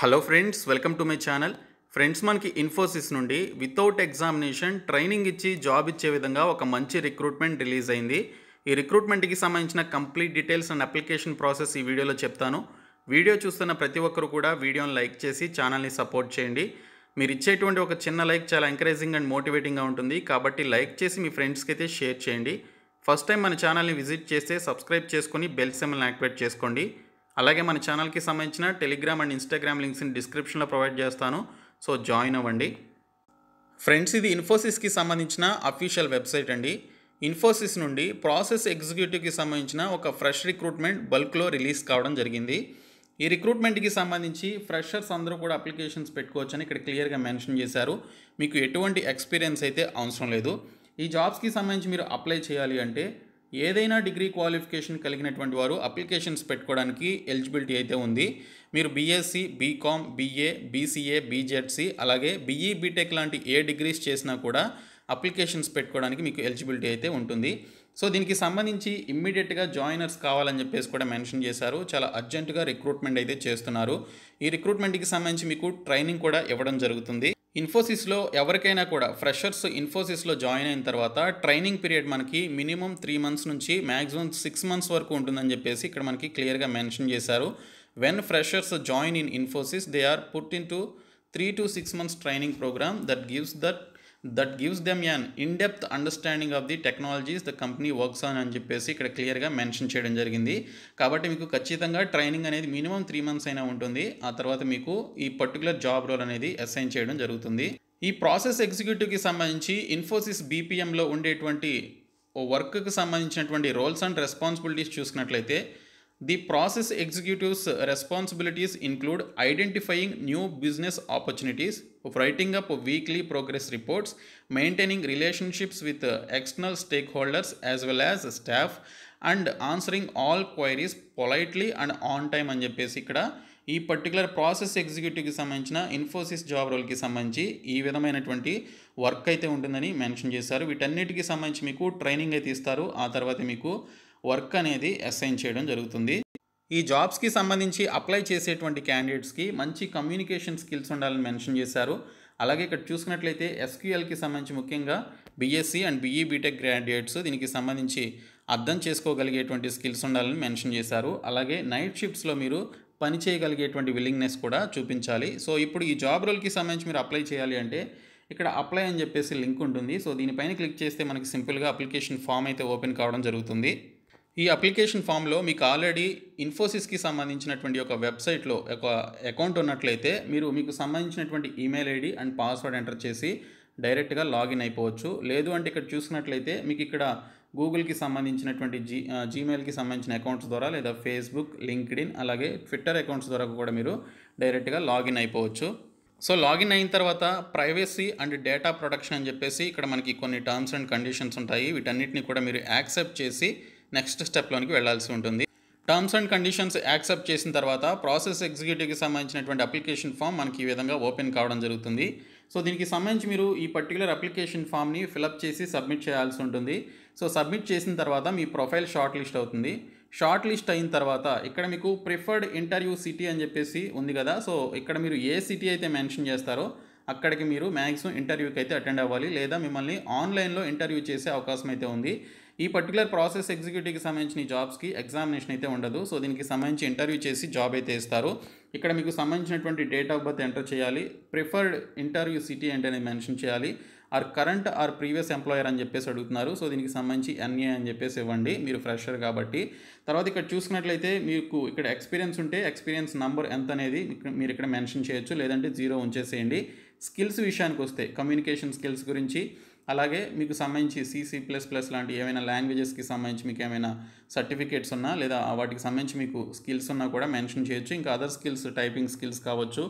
Hello friends welcome to my channel friends మనకి ఇన్ఫోసిస్ నుండి without examination training ఇచ్చి job ఇచ్చే విధంగా ఒక మంచి రిక్రూట్మెంట్ రిలీజ్ అయింది. ఈ రిక్రూట్మెంట్కి సంబంధించిన complete details and application process ఈ వీడియోలో చెప్తాను. వీడియో చూస్తున్న ప్రతి ఒక్కరు కూడా వీడియోని లైక్ చేసి ఛానల్ని సపోర్ట్ చేయండి. మీరు ఇచ్చేటువంటి ఒక చిన్న లైక్ చాలా ఎంకరేజింగ్ అండ్ మోటివేటింగ్గా ఉంటుంది. కాబట్టి లైక్ చేసి మీ ఫ్రెండ్స్కి అయితే షేర్ చేయండి. ఫస్ట్ టైం మన ఛానల్ని విజిట్ చేస్తే సబ్స్క్రైబ్ చేసుకొని బెల్ సెమల్ని యాక్టివేట్ చేసుకోండి. అలాగే మన ఛానల్కి సంబంధించిన టెలిగ్రామ్ అండ్ ఇన్స్టాగ్రామ్ లింక్స్ని డిస్క్రిప్షన్లో ప్రొవైడ్ చేస్తాను. సో జాయిన్ అవ్వండి. ఫ్రెండ్స్ ఇది ఇన్ఫోసిస్కి సంబంధించిన అఫీషియల్ వెబ్సైట్ అండి. ఇన్ఫోసిస్ నుండి ప్రాసెస్ ఎగ్జిక్యూటివ్కి సంబంధించిన ఒక ఫ్రెష్ రిక్రూట్మెంట్ బల్క్లో రిలీజ్ కావడం జరిగింది. ఈ రిక్రూట్మెంట్కి సంబంధించి ఫ్రెషర్స్ అందరూ కూడా అప్లికేషన్స్ పెట్టుకోవచ్చని ఇక్కడ క్లియర్గా మెన్షన్ చేశారు. మీకు ఎటువంటి ఎక్స్పీరియన్స్ అయితే అవసరం లేదు. ఈ జాబ్స్కి సంబంధించి మీరు అప్లై చేయాలి అంటే ఏదైనా డిగ్రీ క్వాలిఫికేషన్ కలిగినటువంటి వారు అప్లికేషన్స్ పెట్టుకోవడానికి ఎలిజిబిలిటీ అయితే ఉంది. మీరు BSc BCom BA BCA BZC అలాగే బీఈ బీటెక్ లాంటి ఏ డిగ్రీస్ చేసినా కూడా అప్లికేషన్స్ పెట్టుకోవడానికి మీకు ఎలిజిబిలిటీ అయితే ఉంటుంది. సో దీనికి సంబంధించి ఇమ్మీడియట్గా జాయినర్స్ కావాలని చెప్పేసి కూడా మెన్షన్ చేశారు. చాలా అర్జెంటుగా రిక్రూట్మెంట్ అయితే చేస్తున్నారు. ఈ రిక్రూట్మెంట్కి సంబంధించి మీకు ట్రైనింగ్ కూడా ఇవ్వడం జరుగుతుంది. ఇన్ఫోసిస్లో ఎవరికైనా కూడా ఫ్రెషర్స్ ఇన్ఫోసిస్లో జాయిన్ అయిన తర్వాత ట్రైనింగ్ పీరియడ్ మనకి మినిమం త్రీ మంత్స్ నుంచి మ్యాక్సిమం సిక్స్ మంత్స్ వరకు ఉంటుందని చెప్పేసి ఇక్కడ మనకి క్లియర్గా మెన్షన్ చేశారు. When freshers join in Infosys they are put into three to six months training program that gives that that gives them an in depth understanding of the technologies the company works on అని చెప్పేసి ఇక్కడ క్లియర్గా mention చేయడం జరిగింది. కాబట్టి మీకు ఖచ్చితంగా training అనేది మినిమం త్రీ మంత్స్ అయినా ఉంటుంది. ఆ తర్వాత మీకు ఈ పర్టికులర్ జాబ్ రోల్ అనేది అసైన్ చేయడం జరుగుతుంది. ఈ ప్రాసెస్ ఎగ్జిక్యూటివ్కి సంబంధించి ఇన్ఫోసిస్ బీపీఎంలో ఉండేటువంటి వర్క్కి సంబంధించినటువంటి రోల్స్ అండ్ రెస్పాన్సిబిలిటీస్ చూసుకున్నట్లయితే the process executives responsibilities include identifying new business opportunities writing up weekly progress reports, maintaining relationships with external external stakeholders as well as staff, and answering all queries politely and on time అని చెప్పేసి ఇక్కడ ఈ particular process ఎగ్జిక్యూటివ్కి సంబంధించిన Infosys job రోల్కి సంబంధించి ఈ విధమైనటువంటి work అయితే ఉంటుందని మెన్షన్ చేశారు. వీటన్నిటికీ సంబంధించి మీకు ట్రైనింగ్ అయితే ఇస్తారు. ఆ తర్వాత మీకు వర్క్ అనేది అసైన్ చేయడం జరుగుతుంది. ఈ జాబ్స్కి సంబంధించి అప్లై చేసేటువంటి క్యాండిడేట్స్కి మంచి కమ్యూనికేషన్ స్కిల్స్ ఉండాలని మెన్షన్ చేశారు. అలాగే ఇక్కడ చూసుకున్నట్లయితే ఎస్క్యూఎల్కి సంబంధించి ముఖ్యంగా BSc and BE BTech graduates దీనికి సంబంధించి అర్థం చేసుకోగలిగేటువంటి స్కిల్స్ ఉండాలని మెన్షన్ చేశారు. అలాగే నైట్ షిఫ్ట్స్లో మీరు పని చేయగలిగేటువంటి విల్లింగ్నెస్ కూడా చూపించాలి. సో ఇప్పుడు ఈ జాబ్ రోల్కి సంబంధించి మీరు అప్లై చేయాలి అంటే ఇక్కడ అప్లై అని చెప్పేసి లింక్ ఉంటుంది. సో దీనిపైన క్లిక్ చేస్తే మనకి సింపుల్గా అప్లికేషన్ ఫామ్ అయితే ఓపెన్ కావడం జరుగుతుంది. ఈ అప్లికేషన్ ఫామ్లో మీకు ఆల్రెడీ ఇన్ఫోసిస్కి సంబంధించినటువంటి ఒక వెబ్సైట్లో ఒక అకౌంట్ ఉన్నట్లయితే మీరు మీకు సంబంధించినటువంటి email ID and password enter చేసి డైరెక్ట్గా లాగిన్ అయిపోవచ్చు. లేదు అంటే ఇక్కడ చూసినట్లయితే మీకు ఇక్కడ గూగుల్కి సంబంధించినటువంటి జీ జీమెయిల్కి సంబంధించిన అకౌంట్స్ ద్వారా లేదా ఫేస్బుక్ లింక్డ్ఇన్ అలాగే ట్విట్టర్ అకౌంట్స్ ద్వారా కూడా మీరు డైరెక్ట్గా లాగిన్ అయిపోవచ్చు. సో లాగిన్ అయిన తర్వాత ప్రైవసీ అండ్ డేటా ప్రొటెక్షన్ అని చెప్పేసి ఇక్కడ మనకి కొన్ని టర్మ్స్ అండ్ కండిషన్స్ ఉంటాయి. వీటన్నిటిని కూడా మీరు యాక్సెప్ట్ చేసి నెక్స్ట్ స్టెప్లోనికి వెళ్ళాల్సి ఉంటుంది. టర్మ్స్ అండ్ కండిషన్స్ యాక్సెప్ట్ చేసిన తర్వాత ప్రాసెస్ ఎగ్జిక్యూటివ్కి సంబంధించినటువంటి అప్లికేషన్ ఫామ్ మనకి ఈ విధంగా ఓపెన్ కావడం జరుగుతుంది. సో దీనికి సంబంధించి మీరు ఈ పర్టికులర్ అప్లికేషన్ ఫామ్ని ఫిలప్ చేసి సబ్మిట్ చేయాల్సి ఉంటుంది. సో సబ్మిట్ చేసిన తర్వాత మీ ప్రొఫైల్ షార్ట్ లిస్ట్ అవుతుంది. షార్ట్ లిస్ట్ అయిన తర్వాత ఇక్కడ మీకు ప్రిఫర్డ్ ఇంటర్వ్యూ సిటీ అని చెప్పేసి ఉంది కదా. సో ఇక్కడ మీరు ఏ సిటీ అయితే మెన్షన్ చేస్తారో అక్కడికి మీరు మ్యాక్సిమం ఇంటర్వ్యూకి అయితే అటెండ్ అవ్వాలి. లేదా మిమ్మల్ని ఆన్లైన్లో ఇంటర్వ్యూ చేసే అవకాశం అయితే ఉంది. ఈ పర్టికులర్ ప్రాసెస్ ఎగ్జిక్యూటివ్కి సంబంధించిన జాబ్స్కి ఎగ్జామినేషన్ అయితే ఉండదు. సో దీనికి సంబంధించి ఇంటర్వ్యూ చేసి జాబ్ అయితే ఇస్తారు. ఇక్కడ మీకు సంబంధించినటువంటి డేట్ ఆఫ్ బర్త్ ఎంటర్ చేయాలి. ప్రిఫర్డ్ ఇంటర్వ్యూ సిటీ ఏంటనేది మెన్షన్ చేయాలి. Or current or previous employer అని చెప్పేసి అడుగుతున్నారు. సో దీనికి సంబంధించి ఎన్ఏ అని చెప్పేసి ఇవ్వండి. మీరు ఫ్రెషర్ కాబట్టి. తర్వాత ఇక్కడ చూసుకున్నట్లయితే మీకు ఇక్కడ ఎక్స్పీరియన్స్ ఉంటే ఎక్స్పీరియన్స్ నంబర్ ఎంత అనేది మీరు ఇక్కడ మెన్షన్ చేయొచ్చు. లేదంటే జీరో ఉంచేసేయండి. స్కిల్స్ విషయానికి వస్తే కమ్యూనికేషన్ స్కిల్స్ గురించి అలాగే మీకు సంబంధించి సిసి ప్లస్ ప్లస్ లాంటి ఏమైనా లాంగ్వేజెస్కి సంబంధించి మీకు ఏమైనా సర్టిఫికేట్స్ ఉన్నా లేదా వాటికి సంబంధించి మీకు స్కిల్స్ ఉన్నా కూడా మెన్షన్ చేయొచ్చు. ఇంకా అదర్ స్కిల్స్ టైపింగ్ స్కిల్స్ కావచ్చు.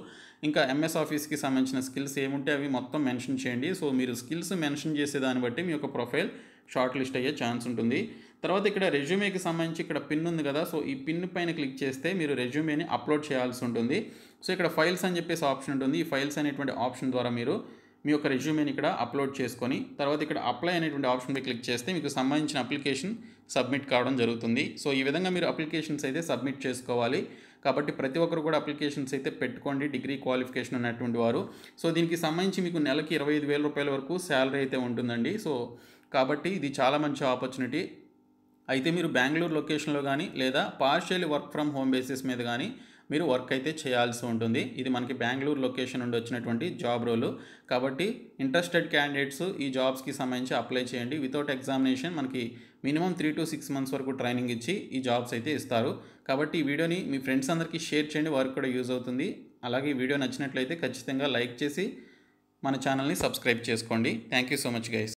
ఇంకా ఎంఎస్ ఆఫీస్కి సంబంధించిన స్కిల్స్ ఏముంటే అవి మొత్తం మెన్షన్ చేయండి. సో మీరు స్కిల్స్ మెన్షన్ చేసే దాన్ని బట్టి మీ యొక్క ప్రొఫైల్ షార్ట్ లిస్ట్ అయ్యే ఛాన్స్ ఉంటుంది. తర్వాత ఇక్కడ రెజ్యూమేకి సంబంధించి ఇక్కడ పిన్ ఉంది కదా. సో ఈ పిన్ పైన క్లిక్ చేస్తే మీరు రెజ్యూమేని అప్లోడ్ చేయాల్సి ఉంటుంది. సో ఇక్కడ ఫైల్స్ అని చెప్పేసి ఆప్షన్ ఉంటుంది. ఈ ఫైల్స్ అనేటువంటి ఆప్షన్ ద్వారా మీరు మీ యొక్క రెజ్యూమేని ఇక్కడ అప్లోడ్ చేసుకొని తర్వాత ఇక్కడ అప్లై అనేటువంటి ఆప్షన్పై క్లిక్ చేస్తే మీకు సంబంధించిన అప్లికేషన్ సబ్మిట్ కావడం జరుగుతుంది. సో ఈ విధంగా మీరు అప్లికేషన్స్ అయితే సబ్మిట్ చేసుకోవాలి. కాబట్టి ప్రతి ఒక్కరు కూడా అప్లికేషన్స్ అయితే పెట్టుకోండి డిగ్రీ క్వాలిఫికేషన్ ఉన్నటువంటి వారు. సో దీనికి సంబంధించి మీకు నెలకి ఇరవై ఐదు వేల రూపాయల వరకు శాలరీ అయితే ఉంటుందండి. సో కాబట్టి ఇది చాలా మంచి ఆపర్చునిటీ. అయితే మీరు బెంగళూరు లొకేషన్లో కానీ లేదా partial work from home basis మీద కానీ మీరు వర్క్ అయితే చేయాల్సి ఉంటుంది. ఇది మనకి బెంగళూరు లొకేషన్ నుండి వచ్చినటువంటి జాబ్ రోలు కాబట్టి ఇంట్రెస్టెడ్ క్యాండిడేట్స్ ఈ జాబ్స్కి సంబంధించి అప్లై చేయండి. వితౌట్ ఎగ్జామినేషన్ మనకి minimum three to six months వరకు ట్రైనింగ్ ఇచ్చి ఈ జాబ్స్ అయితే ఇస్తారు. కాబట్టి ఈ వీడియోని మీ ఫ్రెండ్స్ అందరికీ షేర్ చేయండి. వారికి కూడా యూజ్ అవుతుంది. అలాగే ఈ వీడియో నచ్చినట్లయితే ఖచ్చితంగా లైక్ చేసి మన ఛానల్ని సబ్స్క్రైబ్ చేసుకోండి. Thank you so much guys